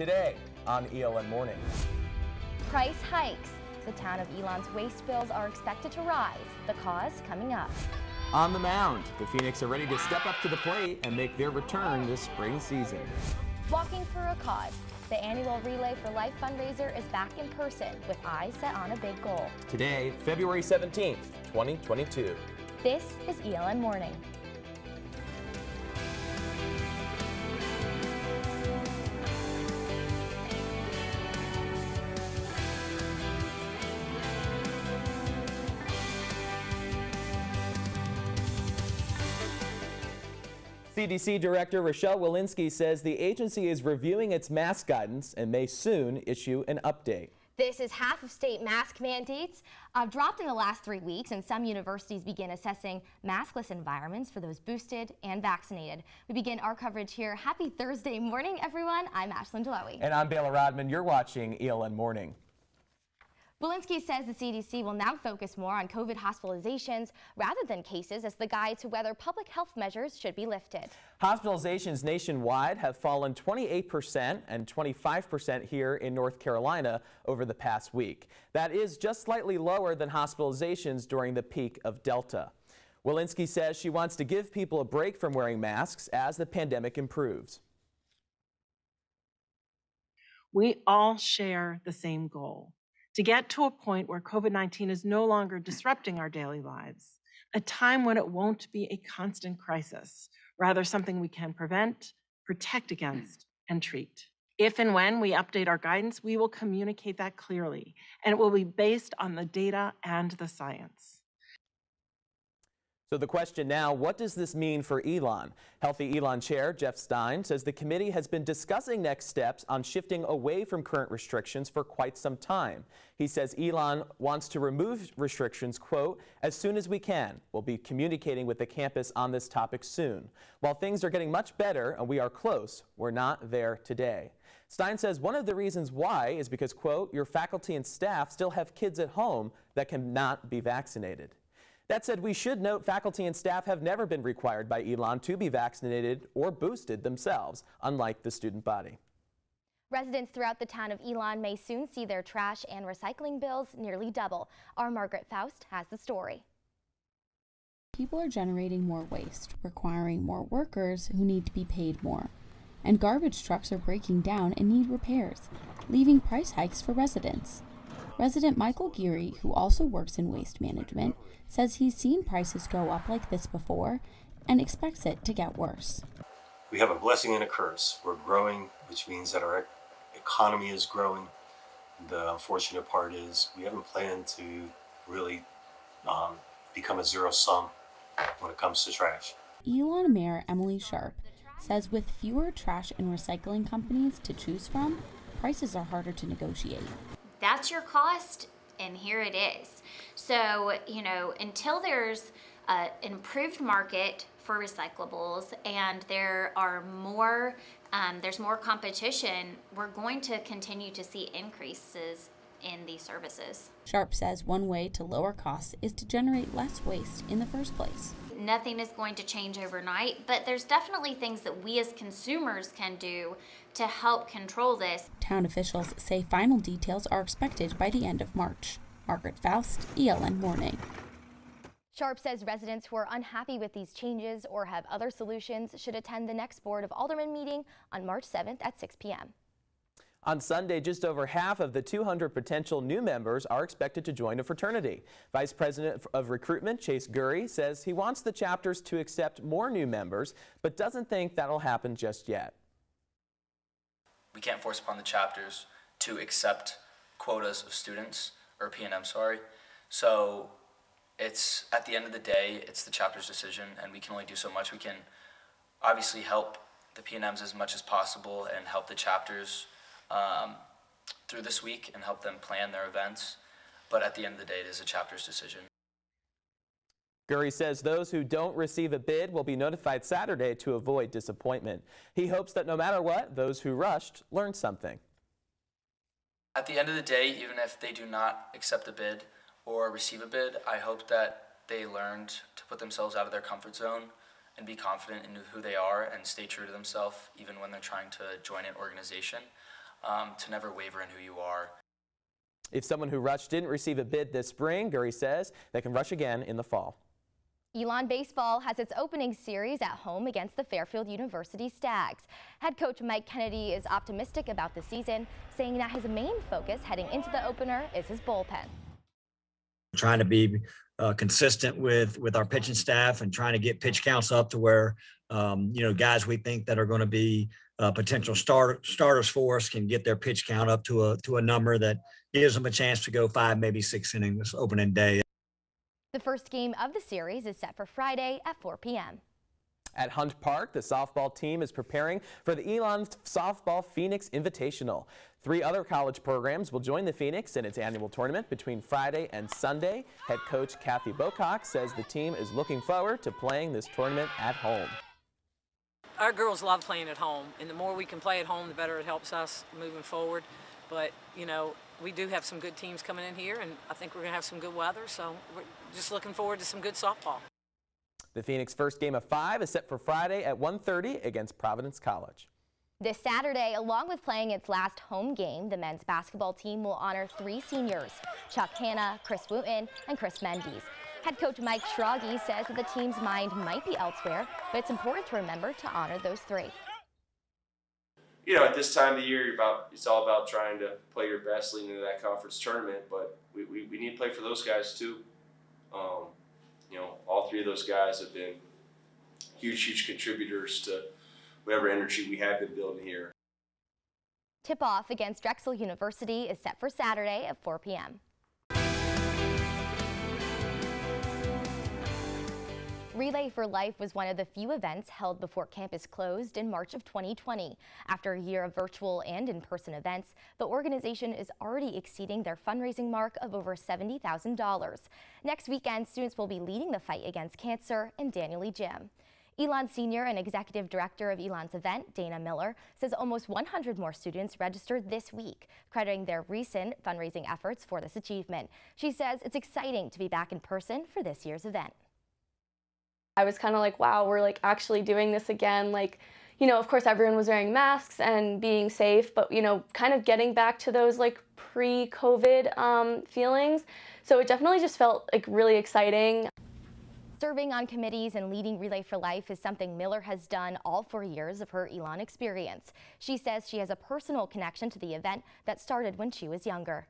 today on ELN Morning. Price hikes. The town of Elon's waste bills are expected to rise. The cause coming up. On the mound, the Phoenix are ready to step up to the plate and make their return this spring season. Walking for a cause. The annual Relay for Life fundraiser is back in person with eyes set on a big goal. Today, February 17th, 2022. This is ELN Morning. CDC Director Rochelle Walensky says the agency is reviewing its mask guidance and may soon issue an update. This is half of state mask mandates uh, dropped in the last three weeks, and some universities begin assessing maskless environments for those boosted and vaccinated. We begin our coverage here. Happy Thursday morning, everyone. I'm Ashlyn DeLoughy. And I'm Baylor Rodman. You're watching ELN Morning. Walensky says the CDC will now focus more on COVID hospitalizations rather than cases as the guide to whether public health measures should be lifted. Hospitalizations nationwide have fallen 28% and 25% here in North Carolina over the past week. That is just slightly lower than hospitalizations during the peak of Delta. Walensky says she wants to give people a break from wearing masks as the pandemic improves. We all share the same goal to get to a point where COVID 19 is no longer disrupting our daily lives, a time when it won't be a constant crisis, rather, something we can prevent, protect against, and treat. If and when we update our guidance, we will communicate that clearly, and it will be based on the data and the science. So the question now, what does this mean for Elon? Healthy Elon Chair Jeff Stein says the committee has been discussing next steps on shifting away from current restrictions for quite some time. He says Elon wants to remove restrictions, quote, as soon as we can. We'll be communicating with the campus on this topic soon. While things are getting much better and we are close, we're not there today. Stein says one of the reasons why is because, quote, your faculty and staff still have kids at home that cannot be vaccinated. That said, we should note faculty and staff have never been required by Elon to be vaccinated or boosted themselves, unlike the student body. Residents throughout the town of Elon may soon see their trash and recycling bills nearly double. Our Margaret Faust has the story. People are generating more waste, requiring more workers who need to be paid more. And garbage trucks are breaking down and need repairs, leaving price hikes for residents. Resident Michael Geary, who also works in waste management, says he's seen prices go up like this before and expects it to get worse. We have a blessing and a curse. We're growing, which means that our economy is growing. The unfortunate part is we haven't planned to really um, become a zero sum when it comes to trash. Elon Mayor Emily Sharp says with fewer trash and recycling companies to choose from, prices are harder to negotiate that's your cost and here it is. So, you know, until there's an improved market for recyclables and there are more, um, there's more competition, we're going to continue to see increases in these services. Sharp says one way to lower costs is to generate less waste in the first place. Nothing is going to change overnight, but there's definitely things that we as consumers can do to help control this. Town officials say final details are expected by the end of March. Margaret Faust, ELN Morning. Sharp says residents who are unhappy with these changes or have other solutions should attend the next Board of Aldermen meeting on March 7th at 6 p.m. On Sunday, just over half of the 200 potential new members are expected to join a fraternity. Vice President of Recruitment Chase Gurry says he wants the chapters to accept more new members, but doesn't think that'll happen just yet. We can't force upon the chapters to accept quotas of students, or PNM, sorry. So it's, at the end of the day, it's the chapter's decision, and we can only do so much. We can obviously help the PNMs as much as possible and help the chapters um, through this week and help them plan their events. But at the end of the day, it is a chapter's decision. Gurry says those who don't receive a bid will be notified Saturday to avoid disappointment. He hopes that no matter what, those who rushed learn something. At the end of the day, even if they do not accept a bid or receive a bid, I hope that they learned to put themselves out of their comfort zone and be confident in who they are and stay true to themselves even when they're trying to join an organization. Um, to never waver in who you are. If someone who rushed didn't receive a bid this spring, Gurry says they can rush again in the fall. Elon Baseball has its opening series at home against the Fairfield University Stags. Head coach Mike Kennedy is optimistic about the season, saying that his main focus heading into the opener is his bullpen. Trying to be uh, consistent with with our pitching staff and trying to get pitch counts up to where um, you know guys we think that are going to be uh, potential start, starters for us can get their pitch count up to a to a number that gives them a chance to go five maybe six innings opening day. The first game of the series is set for Friday at 4 p.m. At Hunt Park, the softball team is preparing for the Elon Softball Phoenix Invitational. Three other college programs will join the Phoenix in its annual tournament between Friday and Sunday. Head coach Kathy Bocock says the team is looking forward to playing this tournament at home. Our girls love playing at home, and the more we can play at home, the better it helps us moving forward. But, you know, we do have some good teams coming in here, and I think we're going to have some good weather, so we're just looking forward to some good softball. The Phoenix first game of five is set for Friday at 1.30 against Providence College. This Saturday, along with playing its last home game, the men's basketball team will honor three seniors, Chuck Hanna, Chris Wooten, and Chris Mendes. Head coach Mike Schrage says that the team's mind might be elsewhere, but it's important to remember to honor those three you know, at this time of the year, about it's all about trying to play your best leading into that conference tournament. But we, we, we need to play for those guys too. Um, you know, all three of those guys have been huge, huge contributors to whatever energy we have been building here. Tip-off against Drexel University is set for Saturday at 4 p.m. Relay for Life was one of the few events held before campus closed in March of 2020. After a year of virtual and in-person events, the organization is already exceeding their fundraising mark of over $70,000. Next weekend, students will be leading the fight against cancer in Daniel Gym. Elon Senior and Executive Director of Elon's event, Dana Miller, says almost 100 more students registered this week, crediting their recent fundraising efforts for this achievement. She says it's exciting to be back in person for this year's event. I was kind of like, wow, we're like actually doing this again. Like, you know, of course, everyone was wearing masks and being safe, but, you know, kind of getting back to those like pre COVID um, feelings. So it definitely just felt like really exciting. Serving on committees and leading Relay for Life is something Miller has done all four years of her Elon experience. She says she has a personal connection to the event that started when she was younger.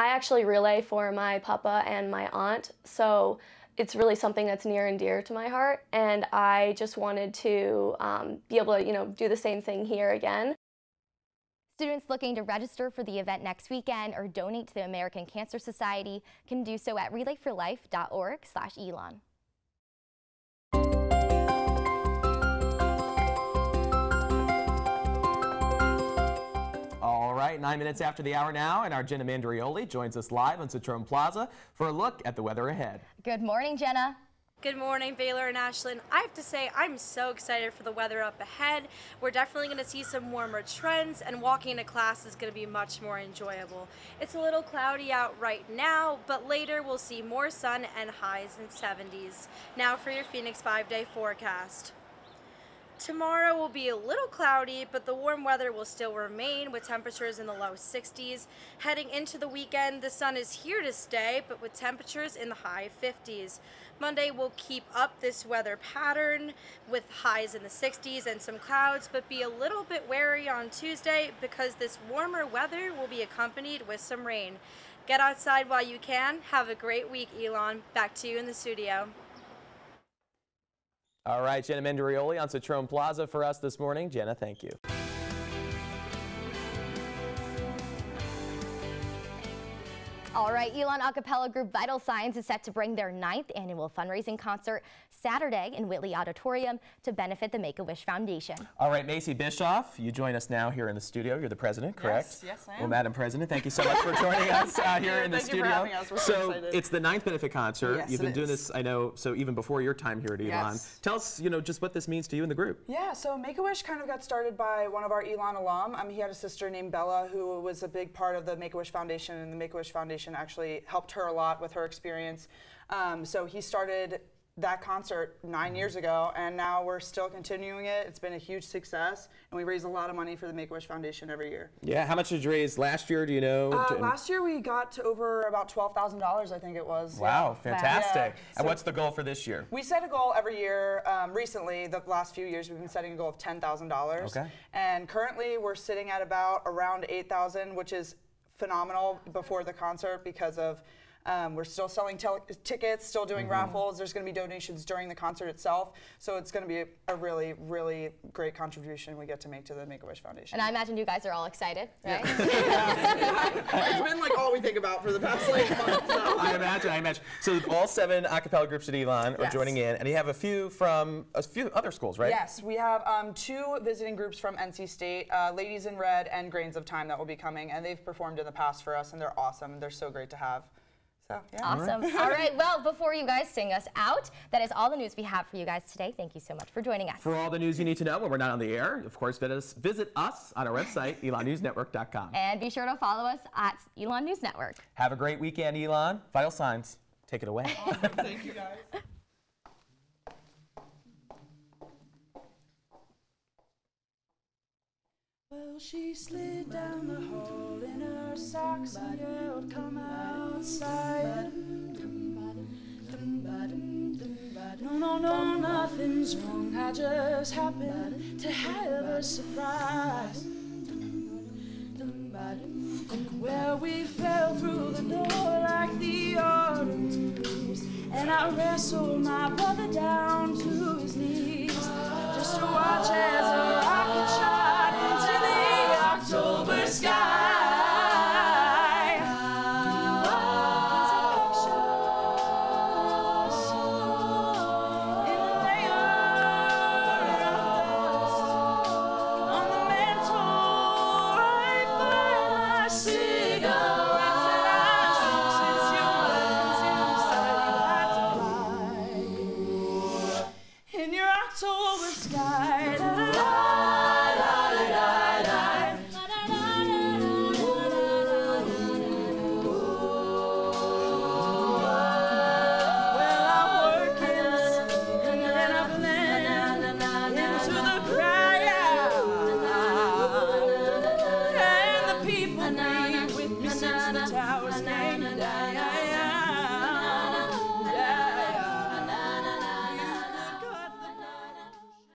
I actually relay for my papa and my aunt, so it's really something that's near and dear to my heart, and I just wanted to um, be able to, you know, do the same thing here again. Students looking to register for the event next weekend or donate to the American Cancer Society can do so at relayforlife.org slash Elon. All right, nine minutes after the hour now, and our Jenna Manderioli joins us live on Citroen Plaza for a look at the weather ahead. Good morning, Jenna. Good morning, Baylor and Ashlyn. I have to say, I'm so excited for the weather up ahead. We're definitely going to see some warmer trends, and walking to class is going to be much more enjoyable. It's a little cloudy out right now, but later we'll see more sun and highs in 70s. Now for your Phoenix five day forecast. Tomorrow will be a little cloudy, but the warm weather will still remain with temperatures in the low 60s. Heading into the weekend, the sun is here to stay, but with temperatures in the high 50s. Monday will keep up this weather pattern with highs in the 60s and some clouds, but be a little bit wary on Tuesday because this warmer weather will be accompanied with some rain. Get outside while you can. Have a great week, Elon. Back to you in the studio. All right, Jenna Manderioli on Citroen Plaza for us this morning. Jenna, thank you. All right, Elon Acapella Group Vital Signs is set to bring their ninth annual fundraising concert Saturday in Whitley Auditorium to benefit the Make-A-Wish Foundation. All right, Macy Bischoff, you join us now here in the studio. You're the president, correct? Yes, yes, I am. Well, Madam President, thank you so much for joining us uh, here in the thank studio. You for having us. We're so, so excited. it's the ninth benefit concert. Yes, You've been it doing is. this, I know, so even before your time here at Elon. Yes. Tell us, you know, just what this means to you and the group. Yeah, so Make-A-Wish kind of got started by one of our Elon alum. Um, he had a sister named Bella who was a big part of the Make-A-Wish Foundation, and the Make-A-Wish Foundation actually helped her a lot with her experience. Um, so he started that concert nine years ago, and now we're still continuing it. It's been a huge success, and we raise a lot of money for the Make a Wish Foundation every year. Yeah, how much did you raise last year? Do you know? Uh, last year we got to over about twelve thousand dollars, I think it was. wow, Yeah. fantastic. Yeah. And So what's the goal for this year? we set a goal every year. Um, recently, the last few years, we've been setting a goal of ten thousand dollars. Okay. And currently, we're sitting at about around eight thousand, which is phenomenal before the concert because of. Um, we're still selling tel- tickets, still doing Mhm. raffles. There's going to be donations during the concert itself, so it's going to be a, a really, really great contribution we get to make to the Make a Wish Foundation. And I imagine you guys are all excited, right? Yeah, it's been like all we think about for the past like month. So. I imagine, I imagine. So all seven a cappella groups at Elon are Yes. joining in, and you have a few from a few other schools, right? Yes, we have um, two visiting groups from NC State, uh, Ladies in Red and Grains of Time that will be coming, and they've performed in the past for us, and they're awesome, they're so great to have. So, yeah. Awesome. All right. Well, before you guys sing us out, that is all the news we have for you guys today. Thank you so much for joining us. For all the news you need to know when we're not on the air, of course, visit us, visit us on our website, elonnewsnetwork.com. And be sure to follow us at Elon News Network. Have a great weekend, Elon. Vital Signs, take it away. Thank you, guys. Well, she slid down the hall in her socks and yelled, Come outside. No, no, no, nothing's wrong. I just happened to have a surprise. Well, we fell through the door like the autumn and I wrestled my brother down to his knees just to watch as